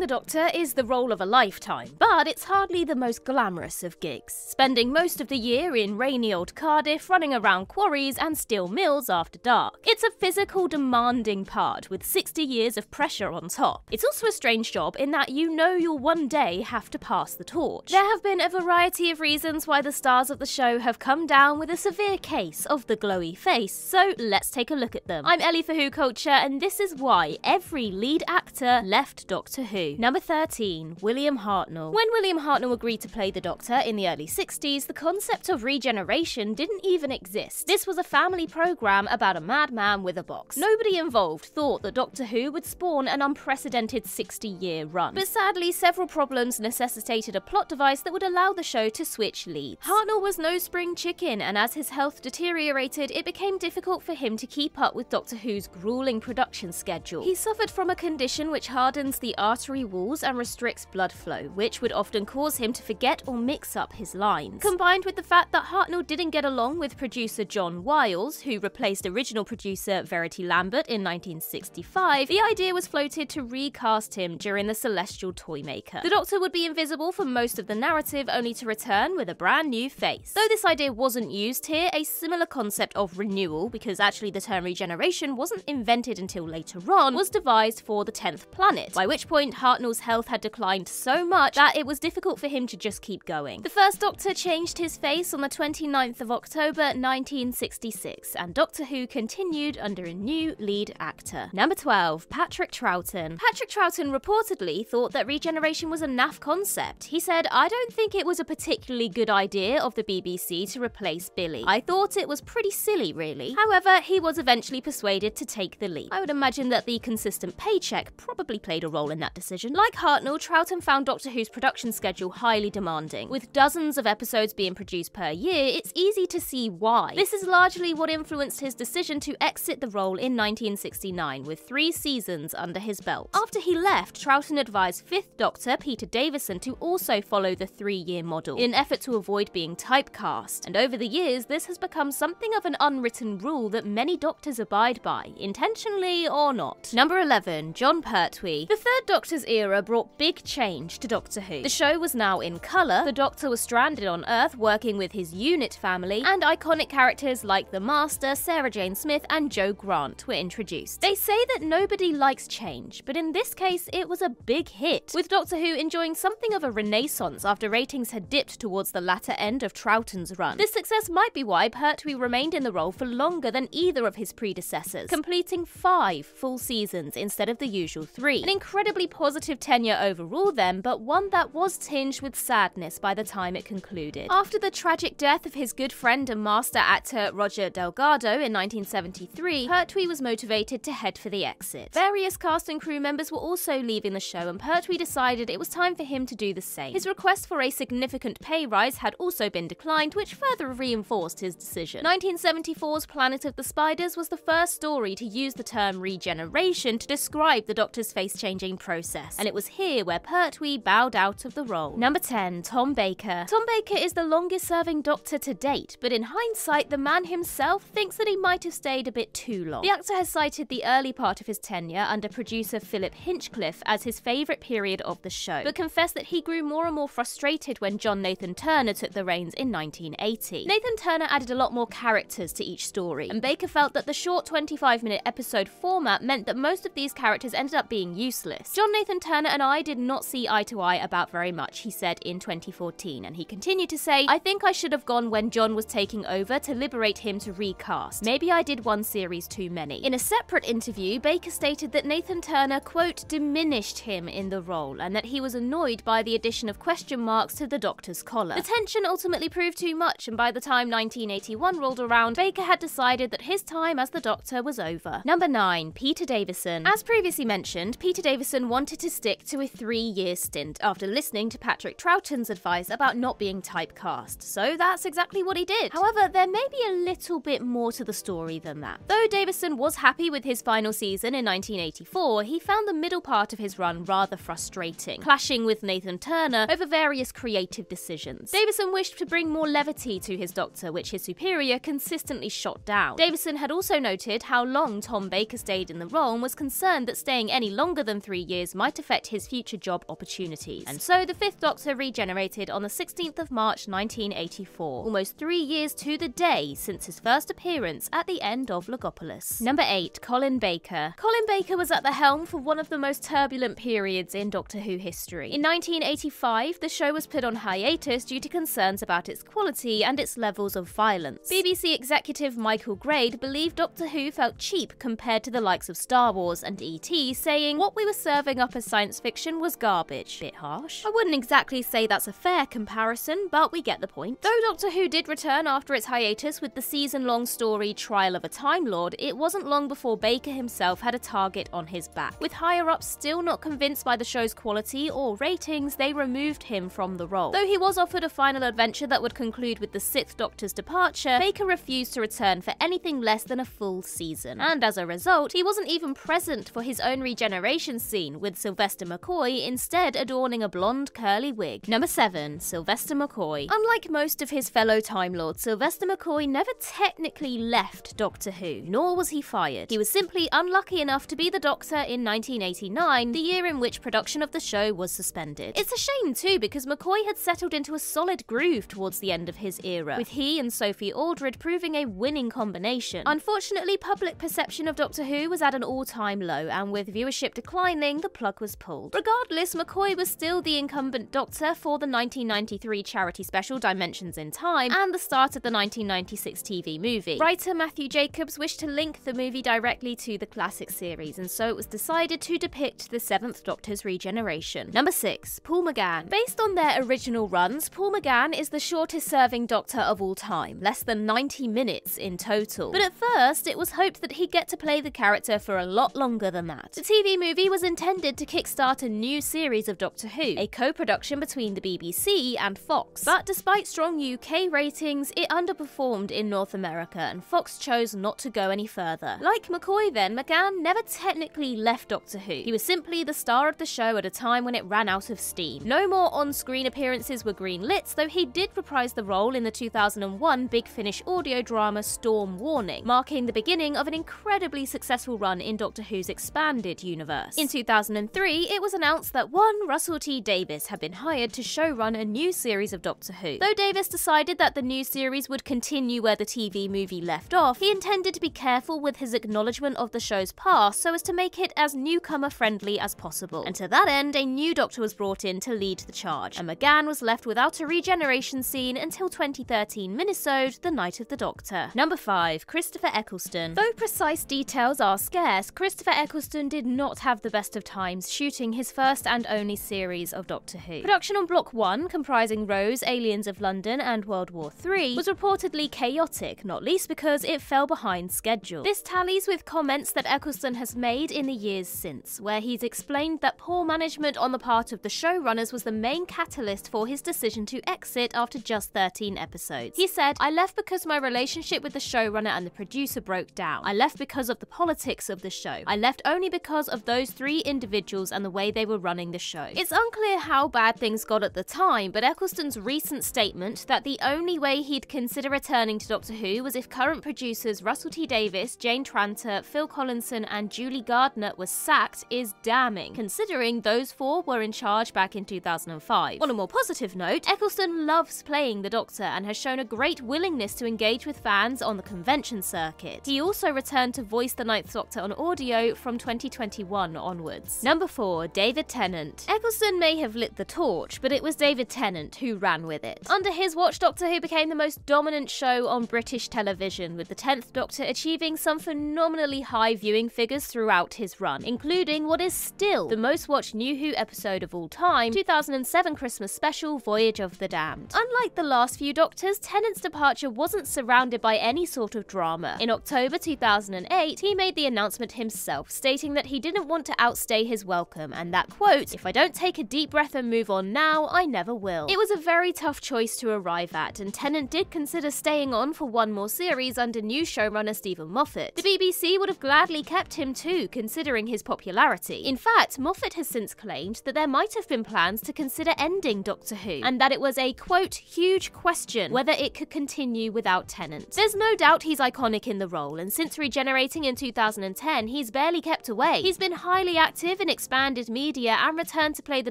the Doctor is the role of a lifetime, but it's hardly the most glamorous of gigs, spending most of the year in rainy old Cardiff running around quarries and steel mills after dark. It's a physical, demanding part with 60 years of pressure on top. It's also a strange job in that you know you'll one day have to pass the torch. There have been a variety of reasons why the stars of the show have come down with a severe case of the glowy face, so let's take a look at them. I'm Ellie for Who Culture, and this is why every lead actor left Doctor Who. Number 13, William Hartnell. When William Hartnell agreed to play the Doctor in the early 60s, the concept of regeneration didn't even exist. This was a family program about a madman with a box. Nobody involved thought that Doctor Who would spawn an unprecedented 60 year run. But sadly, several problems necessitated a plot device that would allow the show to switch leads. Hartnell was no spring chicken, and as his health deteriorated, it became difficult for him to keep up with Doctor Who's grueling production schedule. He suffered from a condition which hardens the artery walls and restricts blood flow, which would often cause him to forget or mix up his lines. Combined with the fact that Hartnell didn't get along with producer John Wiles, who replaced original producer Verity Lambert in 1965, the idea was floated to recast him during The Celestial Toymaker. The Doctor would be invisible for most of the narrative, only to return with a brand new face. Though this idea wasn't used here, a similar concept of renewal, because actually the term regeneration wasn't invented until later on, was devised for the 10th planet, by which point Hartnell's health had declined so much that it was difficult for him to just keep going. The first Doctor changed his face on the 29th of October 1966, and Doctor Who continued under a new lead actor. Number 12, Patrick Troughton. Patrick Troughton reportedly thought that regeneration was a naff concept. He said, I don't think it was a particularly good idea of the BBC to replace Billy. I thought it was pretty silly, really. However, he was eventually persuaded to take the leap. I would imagine that the consistent paycheck probably played a role in that decision. Like Hartnell, Troughton found Doctor Who's production schedule highly demanding. With dozens of episodes being produced per year, it's easy to see why. This is largely what influenced his decision to exit the role in 1969, with three seasons under his belt. After he left, Troughton advised Fifth Doctor Peter Davison to also follow the three-year model, in an effort to avoid being typecast. And over the years, this has become something of an unwritten rule that many doctors abide by, intentionally or not. Number 11, Jon Pertwee. The Third Doctor's era brought big change to Doctor Who. The show was now in colour, the Doctor was stranded on Earth working with his unit family, and iconic characters like the Master, Sarah Jane Smith, and Jo Grant were introduced. They say that nobody likes change, but in this case, it was a big hit, with Doctor Who enjoying something of a renaissance after ratings had dipped towards the latter end of Troughton's run. This success might be why Pertwee remained in the role for longer than either of his predecessors, completing five full seasons instead of the usual three. An incredibly positive tenure overall then, but one that was tinged with sadness by the time it concluded. After the tragic death of his good friend and master actor Roger Delgado in 1973, Pertwee was motivated to head for the exit. Various cast and crew members were also leaving the show and Pertwee decided it was time for him to do the same. His request for a significant pay rise had also been declined, which further reinforced his decision. 1974's Planet of the Spiders was the first story to use the term regeneration to describe the Doctor's face-changing process, and it was here where Pertwee bowed out of the role. Number 10, Tom Baker. Tom Baker is the longest-serving Doctor to date, but in hindsight, the man himself thinks that he might have stayed a bit too long. The actor has cited the early part of his tenure under producer Philip Hinchcliffe as his favourite period of the show, but confessed that he grew more and more frustrated when John Nathan Turner took the reins in 1980. Nathan Turner added a lot more characters to each story, and Baker felt that the short 25 minute episode format meant that most of these characters ended up being useless. John Nathan Turner and I did not see eye to eye about very much, he said in 2014, and he continued to say, I think I should have gone when John was taking over to liberate him to recast. Maybe I did one series too many. In a separate interview, Baker stated that Nathan Turner, quote, diminished him in the role and that he was annoyed by the addition of question marks to the Doctor's collar. The tension ultimately proved too much, and by the time 1981 rolled around, Baker had decided that his time as the Doctor was over. Number 9. Peter Davison. As previously mentioned, Peter Davison wanted to stick to a three-year stint after listening to Patrick Troughton's advice about not being typecast, so that's exactly what he did. However, there may be a little bit more to the story than that. Though Davison was happy with his final season in 1984, he found the middle part of his run rather frustrating, clashing with Nathan Turner over various creative decisions. Davison wished to bring more levity to his Doctor, which his superior consistently shot down. Davison had also noted how long Tom Baker stayed in the role and was concerned that staying any longer than three years might might affect his future job opportunities. And so the Fifth Doctor regenerated on the 16th of March 1984, almost three years to the day since his first appearance at the end of Logopolis. Number 8. Colin Baker Colin Baker was at the helm for one of the most turbulent periods in Doctor Who history. In 1985, the show was put on hiatus due to concerns about its quality and its levels of violence. BBC executive Michael Grade believed Doctor Who felt cheap compared to the likes of Star Wars and E.T., saying what we were serving up science fiction was garbage. Bit harsh. I wouldn't exactly say that's a fair comparison, but we get the point. Though Doctor Who did return after its hiatus with the season-long story Trial of a Time Lord, it wasn't long before Baker himself had a target on his back. With higher-ups still not convinced by the show's quality or ratings, they removed him from the role. Though he was offered a final adventure that would conclude with the Sixth Doctor's departure, Baker refused to return for anything less than a full season. And as a result, he wasn't even present for his own regeneration scene, with Sylvester McCoy instead adorning a blonde curly wig. Number 7. Sylvester McCoy Unlike most of his fellow Time Lords, Sylvester McCoy never technically left Doctor Who, nor was he fired. He was simply unlucky enough to be the Doctor in 1989, the year in which production of the show was suspended. It's a shame too, because McCoy had settled into a solid groove towards the end of his era, with he and Sophie Aldred proving a winning combination. Unfortunately, public perception of Doctor Who was at an all-time low, and with viewership declining, the plug was pulled. Regardless, McCoy was still the incumbent Doctor for the 1993 charity special Dimensions in Time and the start of the 1996 TV movie. Writer Matthew Jacobs wished to link the movie directly to the classic series, and so it was decided to depict the Seventh Doctor's regeneration. Number 6. Paul McGann Based on their original runs, Paul McGann is the shortest serving Doctor of all time, less than 90 minutes in total. But at first, it was hoped that he'd get to play the character for a lot longer than that. The TV movie was intended to kickstart a new series of Doctor Who, a co-production between the BBC and Fox. But despite strong UK ratings, it underperformed in North America, and Fox chose not to go any further. Like McCoy then, McGann never technically left Doctor Who. He was simply the star of the show at a time when it ran out of steam. No more on-screen appearances were greenlit, though he did reprise the role in the 2001 Big Finish audio drama Storm Warning, marking the beginning of an incredibly successful run in Doctor Who's expanded universe. In 2003, it was announced that one Russell T Davies had been hired to showrun a new series of Doctor Who. Though Davies decided that the new series would continue where the TV movie left off, he intended to be careful with his acknowledgement of the show's past so as to make it as newcomer friendly as possible. And to that end, a new Doctor was brought in to lead the charge, and McGann was left without a regeneration scene until 2013 minisode The Night of the Doctor. Number 5. Christopher Eccleston Though precise details are scarce, Christopher Eccleston did not have the best of times shooting his first and only series of Doctor Who. Production on Block 1, comprising Rose, Aliens of London, and World War III, was reportedly chaotic, not least because it fell behind schedule. This tallies with comments that Eccleston has made in the years since, where he's explained that poor management on the part of the showrunners was the main catalyst for his decision to exit after just 13 episodes. He said, I left because my relationship with the showrunner and the producer broke down. I left because of the politics of the show. I left only because of those three individuals and the way they were running the show. It's unclear how bad things got at the time, but Eccleston's recent statement that the only way he'd consider returning to Doctor Who was if current producers Russell T Davies, Jane Tranter, Phil Collinson, and Julie Gardner were sacked is damning, considering those four were in charge back in 2005. On a more positive note, Eccleston loves playing the Doctor and has shown a great willingness to engage with fans on the convention circuit. He also returned to voice the Ninth Doctor on audio from 2021 onwards. Number 4. David Tennant Eccleston may have lit the torch, but it was David Tennant who ran with it. Under his watch, Doctor Who became the most dominant show on British television, with the 10th Doctor achieving some phenomenally high viewing figures throughout his run, including what is still the most watched New Who episode of all time, 2007 Christmas special Voyage of the Damned. Unlike the last few Doctors, Tennant's departure wasn't surrounded by any sort of drama. In October 2008, he made the announcement himself, stating that he didn't want to outstay his welcome, and that, quote, if I don't take a deep breath and move on now, I never will. It was a very tough choice to arrive at, and Tennant did consider staying on for one more series under new showrunner Steven Moffat. The BBC would have gladly kept him too, considering his popularity. In fact, Moffat has since claimed that there might have been plans to consider ending Doctor Who, and that it was a, quote, huge question whether it could continue without Tennant. There's no doubt he's iconic in the role, and since regenerating in 2010, he's barely kept away. He's been highly active in expanded media and returned to play the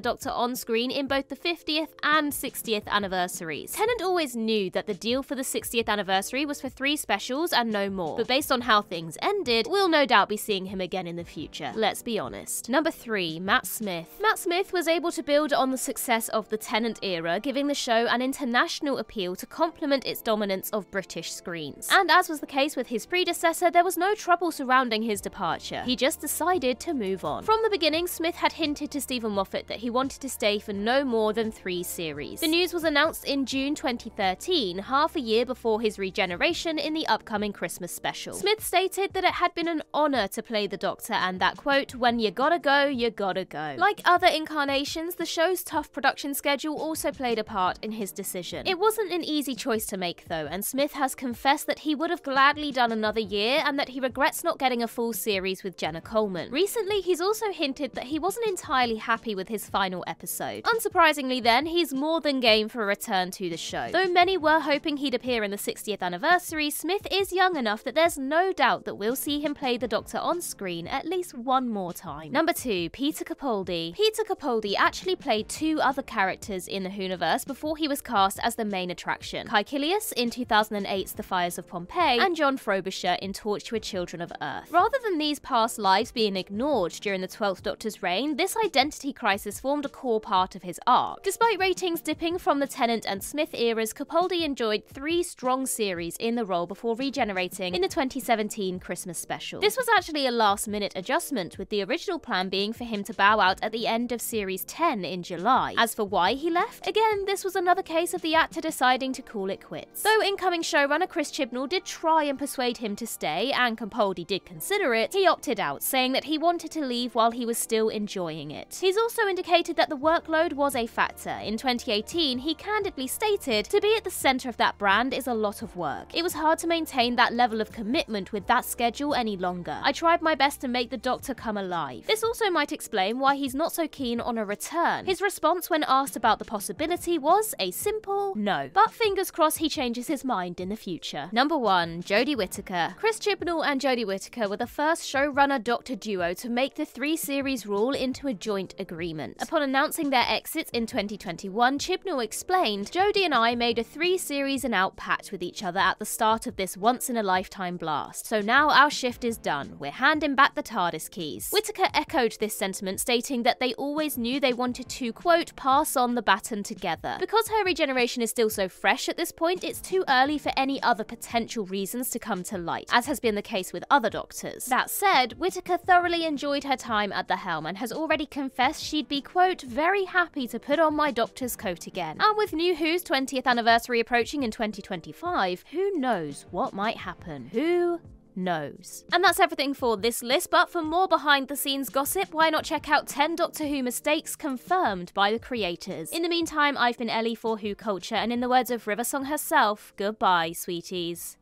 Doctor on screen in both the 50th and 60th anniversaries. Tennant always knew that the deal for the 60th anniversary was for three specials and no more, but based on how things ended, we'll no doubt be seeing him again in the future. Let's be honest. Number 3. Matt Smith. Matt Smith was able to build on the success of the Tennant era, giving the show an international appeal to complement its dominance of British screens. And as was the case with his predecessor, there was no trouble surrounding his departure. He just decided to move on. From the beginning, Smith had hinted to Steven Moffat that he wanted to stay for no more than three series. The news was announced in June 2013, half a year before his regeneration in the upcoming Christmas special. Smith stated that it had been an honour to play the Doctor and that, quote, when you gotta go, you gotta go. Like other incarnations, the show's tough production schedule also played a part in his decision. It wasn't an easy choice to make though, and Smith has confessed that he would have gladly done another year and that he regrets not getting a full series with Jenna Coleman. Recently, he's also hinted that he wasn't entirely happy with his final episode. Unsurprisingly then, he's more than game for a return to the show. Though many were hoping he'd appear in the 60th anniversary, Smith is young enough that there's no doubt that we'll see him play the Doctor on screen at least one more time. Number 2. Peter Capaldi. Peter Capaldi actually played two other characters in the Whoniverse before he was cast as the main attraction. Caecilius in 2008's The Fires of Pompeii and John Frobisher in Torchwood Children of Earth. Rather than these past lives being ignored during the 12th Doctor's reign, this identity crisis formed a core part of his arc. Despite ratings dipping from the Tennant and Smith eras, Capaldi enjoyed three strong series in the role before regenerating in the 2017 Christmas special. This was actually a last minute adjustment, with the original plan being for him to bow out at the end of series 10 in July. As for why he left, again, this was another case of the actor deciding to call it quits. Though incoming showrunner Chris Chibnall did try and persuade him to stay, and Capaldi did consider it, he opted out, saying that he wanted to leave while he was still enjoying it. He's also indicated that the workload was a factor. In 2018, he candidly stated, to be at the centre of that brand is a lot of work. It was hard to maintain that level of commitment with that schedule any longer. I tried my best to make the Doctor come alive. This also might explain why he's not so keen on a return. His response when asked about the possibility was a simple no. But fingers crossed he changes his mind in the future. Number 1. Jodie Whittaker. Chris Chibnall and Jodie Whittaker were the first showrunner Doctor duo to make the three rule into a joint agreement. Upon announcing their exits in 2021, Chibnall explained, Jodie and I made a three series and out pact with each other at the start of this once in a lifetime blast. So now our shift is done. We're handing back the TARDIS keys. Whittaker echoed this sentiment, stating that they always knew they wanted to, quote, pass on the baton together. Because her regeneration is still so fresh at this point, it's too early for any other potential reasons to come to light, as has been the case with other doctors. That said, Whittaker thoroughly enjoyed her time at the helm and has already confessed she'd be, quote, very happy to put on my doctor's coat again. And with New Who's 20th anniversary approaching in 2025, who knows what might happen? Who knows. And that's everything for this list, but for more behind the scenes gossip, why not check out 10 Doctor Who mistakes confirmed by the creators. In the meantime, I've been Ellie for Who Culture, and in the words of River Song herself, goodbye, sweeties.